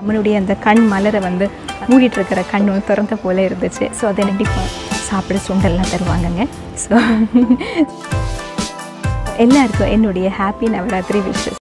நம்மளுடைய அந்த கண் மலரை வந்து மூடிட்டு இருக்கிற கண் வந்து திறந்த போல இருந்துச்சு. ஸோ அதை எப்படி சாப்பிட சுண்டெல்லாம் தருவாங்கங்க. ஸோ எல்லாருக்கும் என்னுடைய ஹாப்பி நவராத்திரி விஷஸ்